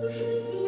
可是你。